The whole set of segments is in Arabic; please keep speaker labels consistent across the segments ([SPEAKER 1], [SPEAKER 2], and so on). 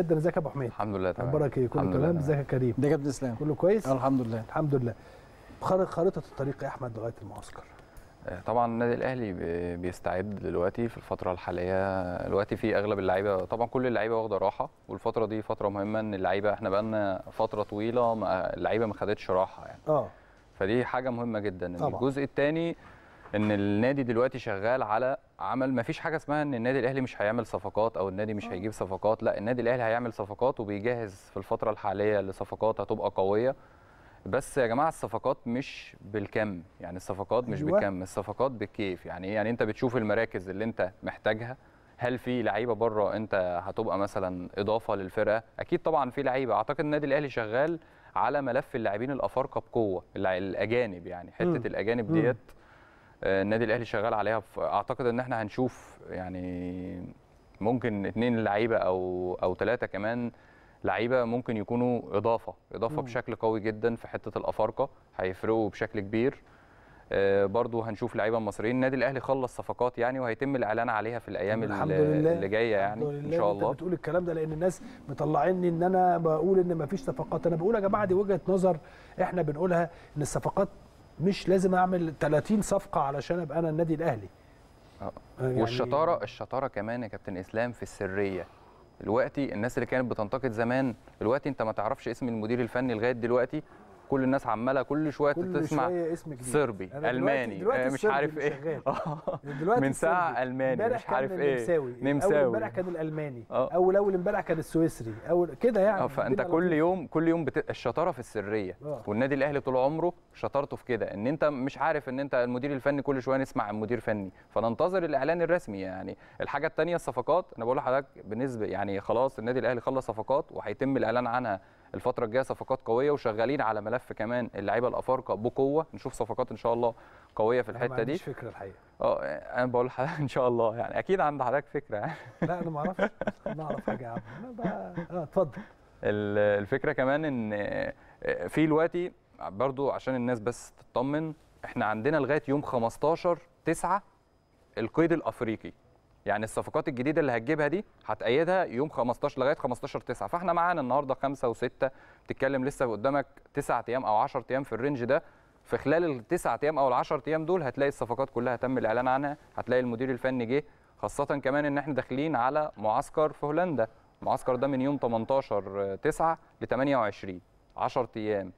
[SPEAKER 1] جدا ازيك يا ابو حميد؟
[SPEAKER 2] الحمد لله تمام.
[SPEAKER 1] أخبارك إيه؟ كله تمام؟ ازيك يا كريم؟
[SPEAKER 3] ده كابتن اسلام؟
[SPEAKER 1] كله كويس؟
[SPEAKER 3] الحمد لله.
[SPEAKER 1] الحمد لله. خارج خريطه الطريق يا أحمد لغاية المعسكر.
[SPEAKER 2] آه، طبعا النادي الأهلي بي- بيستعد دلوقتي في الفترة الحالية. دلوقتي في أغلب اللعيبة طبعا كل اللعيبة واخدة راحة والفترة دي فترة مهمة إن اللعيبة إحنا بقالنا فترة طويلة اللعيبة ما خدتش راحة يعني.
[SPEAKER 1] آه.
[SPEAKER 2] فدي حاجة مهمة جدا.
[SPEAKER 1] طبعا.
[SPEAKER 2] الجزء الثاني إن النادي دلوقتي شغال على عمل ما فيش حاجة اسمها إن النادي الأهلي مش هيعمل صفقات أو النادي مش هيجيب صفقات لأ النادي الأهلي هيعمل صفقات وبيجهز في الفترة الحالية لصفقات هتبقى قوية. بس يا جماعة الصفقات مش بالكم يعني الصفقات مش
[SPEAKER 1] أيوة.
[SPEAKER 2] بالكم الصفقات بالكيف. يعني إيه؟ يعني أنت بتشوف المراكز اللي أنت محتاجها. هل في لعيبة بره أنت هتبقى مثلا إضافة للفرقة؟ أكيد طبعا في لعيبة. أعتقد النادي الأهلي شغال على ملف اللاعبين الأفارقة بقوة الأجانب يعني حتة
[SPEAKER 1] مم. الأجانب.
[SPEAKER 2] ديت آه، النادي الأهلي شغال عليها. أعتقد إن إحنا هنشوف يعني ممكن اتنين لعيبة أو أو ثلاثة كمان لعيبة ممكن يكونوا إضافة إضافة
[SPEAKER 1] مم.
[SPEAKER 2] بشكل قوي جدا في حتة الأفارقة. هيفرقوا بشكل كبير. آه، برضو هنشوف لعيبة مصريين. النادي الأهلي خلص صفقات يعني وهيتم الإعلان عليها في الأيام
[SPEAKER 1] الحمد
[SPEAKER 2] اللي,
[SPEAKER 1] لله.
[SPEAKER 2] اللي جاية
[SPEAKER 1] الحمد
[SPEAKER 2] يعني إن
[SPEAKER 1] لله.
[SPEAKER 2] شاء
[SPEAKER 1] أنت
[SPEAKER 2] الله.
[SPEAKER 1] بتقول الكلام ده لأن الناس مطلعيني إن أنا بقول إن مفيش صفقات. أنا بقول يا جماعة دي وجهة نظر إحنا بنقولها إن الصفقات مش لازم اعمل 30 صفقة علشان ابقى أنا النادي الاهلي
[SPEAKER 2] آه.
[SPEAKER 1] يعني
[SPEAKER 2] والشطارة الشطارة كمان يا كابتن إسلام في السرية دلوقتي الناس اللي كانت بتنتقد زمان دلوقتي انت ما تعرفش اسم المدير الفني لغاية دلوقتي كل الناس عمالة كل شوية
[SPEAKER 1] كل
[SPEAKER 2] تسمع
[SPEAKER 1] شوية اسم جديد
[SPEAKER 2] صربي
[SPEAKER 1] ألماني دلوقتي
[SPEAKER 2] آه، مش عارف
[SPEAKER 1] إيه.
[SPEAKER 2] آه.
[SPEAKER 1] دلوقتي
[SPEAKER 2] من ساعة.
[SPEAKER 1] ألماني
[SPEAKER 2] مش عارف إيه
[SPEAKER 1] النمساوي أول
[SPEAKER 2] نمساوي
[SPEAKER 1] امبارح كان الألماني
[SPEAKER 2] آه.
[SPEAKER 1] اول أول امبارح كان السويسري اول كده يعني
[SPEAKER 2] آه
[SPEAKER 1] فأنت
[SPEAKER 2] كل. يوم كل يوم بت... الشطارة في السرية
[SPEAKER 1] آه.
[SPEAKER 2] والنادي الأهلي طول عمره شطارته في كده إن أنت مش عارف إن أنت المدير الفني كل شوية نسمع عن مدير فني فننتظر الإعلان الرسمي يعني الحاجة الثانية الصفقات أنا بقول لحضرتك بالنسبة يعني خلاص النادي الأهلي خلص صفقات وهيتم الإعلان عنها الفترة الجاية صفقات قوية وشغالين على ملف كمان اللعيبة الأفارقة بقوة. نشوف صفقات إن شاء الله قوية في
[SPEAKER 1] ما
[SPEAKER 2] الحتة دي
[SPEAKER 1] عنديش فكرة الحقيقة.
[SPEAKER 2] آه أنا بقول لحضرتك إن شاء الله يعني أكيد عند حضرتك فكرة يعني.
[SPEAKER 1] لا أنا ما أعرفش. أنا أعرف حاجة يا عم. آه اتفضل.
[SPEAKER 2] ال- الفكرة كمان إن في دلوقتي برضو عشان الناس بس تطمن إحنا عندنا لغاية يوم 15 9 القيد الأفريقي. يعني الصفقات الجديدة اللي هتجيبها دي هتأيدها يوم 15 لغاية 15 9 فاحنا معانا النهارده 5 و6 بتتكلم لسه قدامك 9 أيام أو 10 أيام في ال range ده. في خلال التسع أيام أو العشر أيام دول هتلاقي الصفقات كلها تم الإعلان عنها. هتلاقي المدير الفني جه خاصة كمان إن إحنا داخلين على معسكر في هولندا. المعسكر ده من يوم 18 9 ل 28 10 أيام.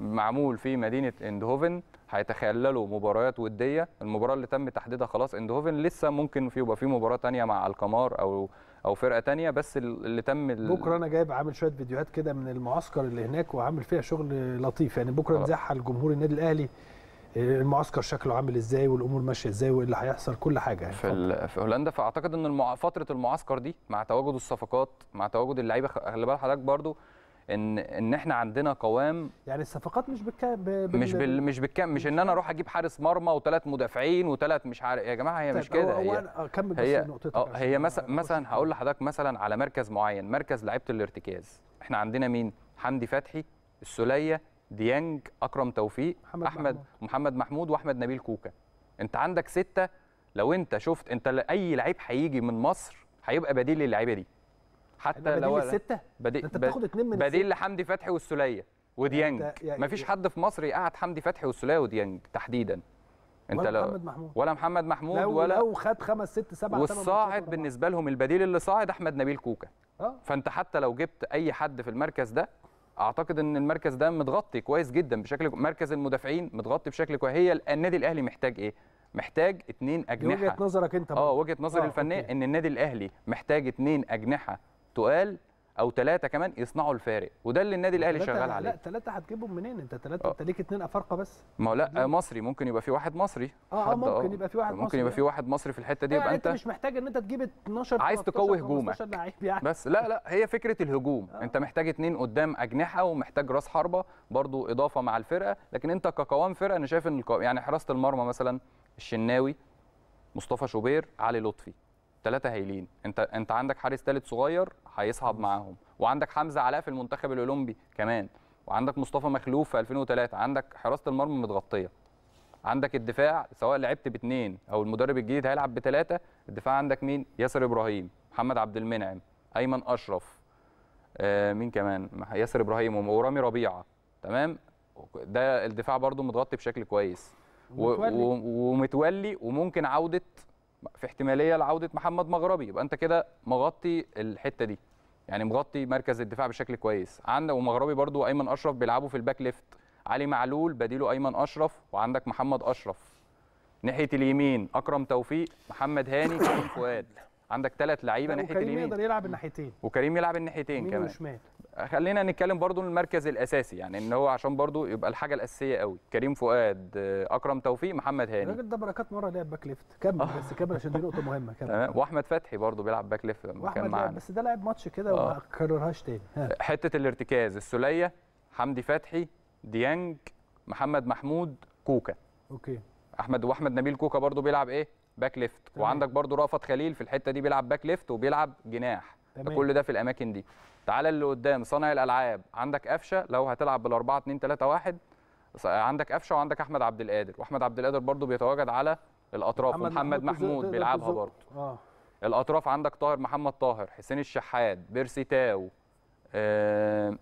[SPEAKER 2] معمول في مدينة اندهوفن هيتخللوا مباريات ودية. المباراة اللي تم تحديدها خلاص اندهوفن. لسه ممكن في يبقى في مباراة تانية مع ألكمار أو أو فرقة تانية بس اللي تم ال-
[SPEAKER 1] بكرة أنا جايب عامل شوية فيديوهات كده من المعسكر اللي هناك وعامل فيها شغل لطيف. يعني بكرة
[SPEAKER 2] آه.
[SPEAKER 1] نزعها لجمهور النادي الأهلي. آه، المعسكر شكله عامل إزاي والأمور ماشية إزاي وإيه اللي هيحصل كل حاجة يعني.
[SPEAKER 2] في في هولندا. فأعتقد إن المع... فترة المعسكر دي مع تواجد الصفقات مع تواجد اللعيبة خلي بال حضرتك برضو إن إن إحنا عندنا قوام
[SPEAKER 1] يعني الصفقات مش بالك... بال...
[SPEAKER 2] مش بال مش بالكم مش إن أنا أروح أجيب حارس مرمى وثلاث مدافعين وثلاث مش عارف يا جماعة هي مش
[SPEAKER 1] طيب، هو-
[SPEAKER 2] كده هي
[SPEAKER 1] آه، كمل بس
[SPEAKER 2] هي
[SPEAKER 1] عشان
[SPEAKER 2] هي مثلا مثلا هقول لحضرتك مثلا على مركز معين مركز لعيبة الارتكاز. إحنا عندنا مين؟ حمدي فتحي السولية ديانج أكرم توفيق
[SPEAKER 1] محمد
[SPEAKER 2] أحمد
[SPEAKER 1] محمود.
[SPEAKER 2] محمد محمود وأحمد نبيل كوكا. أنت عندك ستة. لو أنت شفت أنت أي لعيب هيجي من مصر هيبقى بديل للعيبة دي. حتى لو
[SPEAKER 1] السته
[SPEAKER 2] بديل
[SPEAKER 1] أنت بتاخد اتنين من
[SPEAKER 2] بديل
[SPEAKER 1] الستة.
[SPEAKER 2] لحمدي فتحي والسولية وديانج.
[SPEAKER 1] أنت يعني-
[SPEAKER 2] مفيش حد في مصر يقعد حمدي فتحي والسولية وديانج تحديدا. أنت
[SPEAKER 1] ولا
[SPEAKER 2] لو
[SPEAKER 1] محمد محمود.
[SPEAKER 2] ولا محمد محمود
[SPEAKER 1] لو
[SPEAKER 2] ولا
[SPEAKER 1] لو خد خمس ست سبع
[SPEAKER 2] والصاعد. بالنسبة لهم البديل اللي صاعد أحمد نبيل كوكا.
[SPEAKER 1] آه.
[SPEAKER 2] فأنت حتى لو جبت أي حد في المركز ده أعتقد إن المركز ده متغطي كويس جدا بشكل مركز المدافعين متغطي بشكل كويس. هي النادي الأهلي محتاج إيه؟ محتاج اتنين
[SPEAKER 1] دي وجهة
[SPEAKER 2] أجنحة.
[SPEAKER 1] نظرك
[SPEAKER 2] أنت
[SPEAKER 1] آه.
[SPEAKER 2] وجهة نظري
[SPEAKER 1] آه، الفنية.
[SPEAKER 2] إن النادي الأهلي محتاج اتنين أجنحة. تقال أو ثلاثة كمان يصنعوا الفارق وده اللي النادي
[SPEAKER 1] الأهلي
[SPEAKER 2] شغال
[SPEAKER 1] لا
[SPEAKER 2] عليه.
[SPEAKER 1] ثلاثة هتجيبهم منين؟ انت ثلاثة
[SPEAKER 2] آه.
[SPEAKER 1] انت ليك اتنين افارقه بس.
[SPEAKER 2] ما لا مصري ممكن يبقى في واحد مصري.
[SPEAKER 1] آه آه
[SPEAKER 2] حد
[SPEAKER 1] ممكن يبقى في واحد
[SPEAKER 2] ممكن
[SPEAKER 1] مصري
[SPEAKER 2] يبقى في واحد مصري في الحتة دي
[SPEAKER 1] يعني
[SPEAKER 2] يبقى
[SPEAKER 1] انت مش محتاج ان انت تجيب 12
[SPEAKER 2] عايز
[SPEAKER 1] 13
[SPEAKER 2] تقوي هجومك.
[SPEAKER 1] 15 لعيب يعني.
[SPEAKER 2] بس لا لا هي فكرة الهجوم.
[SPEAKER 1] آه.
[SPEAKER 2] انت محتاج اتنين قدام أجنحة ومحتاج راس حربة برضو إضافة مع الفرقة. لكن انت كقوام فرقة أنا شايف إن. يعني حراسة المرمى مثلا الشناوي مصطفى شوبير علي لطفي. ثلاثة هايلين. انت انت عندك حارس ثالث صغير هيصعد معاهم. وعندك حمزة علاء في المنتخب الأولمبي كمان. وعندك مصطفى مخلوف في 2003 عندك حراسة المرمى متغطية. عندك الدفاع سواء لعبت باثنين أو المدرب الجديد هيلعب بثلاثه الدفاع عندك مين؟ ياسر إبراهيم محمد عبد المنعم أيمن أشرف. آه مين كمان؟ ياسر إبراهيم ورامي ربيعة. تمام؟ ده الدفاع برضو متغطي بشكل كويس.
[SPEAKER 1] ومتولي.
[SPEAKER 2] ومتولي وممكن عودة في احتمالية لعودة محمد مغربي. يبقى انت كده مغطي الحتة دي. يعني مغطي مركز الدفاع بشكل كويس. عندك ومغربي برضو وايمن أشرف بيلعبوا في ال back left. علي معلول بديله أيمن أشرف وعندك محمد أشرف. ناحية اليمين أكرم توفيق محمد هاني فؤاد. عندك ثلاث
[SPEAKER 1] لعيبة
[SPEAKER 2] ناحية
[SPEAKER 1] وكريم
[SPEAKER 2] اليمين.
[SPEAKER 1] يقدر يلعب الناحيتين.
[SPEAKER 2] وكريم يلعب الناحيتين كمان.
[SPEAKER 1] وشمال.
[SPEAKER 2] خلينا نتكلم برضو المركز الأساسي يعني إن هو عشان برضو يبقى الحاجة الأساسية قوي. كريم فؤاد آه، أكرم توفيق محمد هاني.
[SPEAKER 1] الراجل ده بركات مرة لعب back left. كمل بس كمل عشان دي نقطة مهمة كمل.
[SPEAKER 2] تمام. وأحمد فتحي برضو بيلعب back left كان معانا.
[SPEAKER 1] بس ده لعب ماتش كده
[SPEAKER 2] آه.
[SPEAKER 1] وما كررهاش تاني.
[SPEAKER 2] حتة الارتكاز السولية حمدي فتحي ديانج محمد محمود كوكا.
[SPEAKER 1] okay.
[SPEAKER 2] أحمد وأحمد نبيل كوكا برضو بيلعب إيه؟ back
[SPEAKER 1] left.
[SPEAKER 2] وعندك برضو رأفت خليل في الحتة دي بيلعب back left وبيلعب جناح.
[SPEAKER 1] تمام.
[SPEAKER 2] فكل ده في الأماكن دي. تعالى اللي قدام صانع الألعاب عندك قفشة لو هتلعب بال 4 2 3 1 عندك قفشة وعندك أحمد عبد القادر. وأحمد عبد القادر برضو بيتواجد على الأطراف ومحمد محمود بيلعبها. برضو.
[SPEAKER 1] آه.
[SPEAKER 2] الأطراف عندك طاهر محمد طاهر حسين الشحات بيرسي تاو آه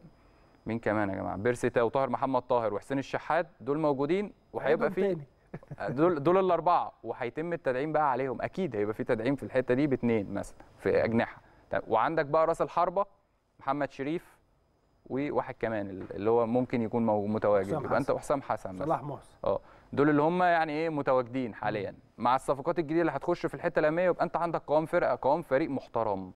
[SPEAKER 2] مين كمان يا جماعة؟ بيرسي تاو طاهر محمد طاهر وحسين الشحات دول موجودين وهيبقى في. دول دول الأربعة وهيتم التدعيم بقى عليهم. أكيد هيبقى في تدعيم في الحتة دي باثنين مثلا في أجنحة. وعندك بقى راس الحربة محمد شريف وواحد كمان اللي هو ممكن يكون متواجد. يبقى انت. وحسام حسن
[SPEAKER 1] صلاح محسن.
[SPEAKER 2] آه دول اللي هم يعني إيه متواجدين حاليا. مع الصفقات الجديدة اللي هتخش في الحتة الأمامية يبقى انت عندك قوام فرقه قوام فريق محترم.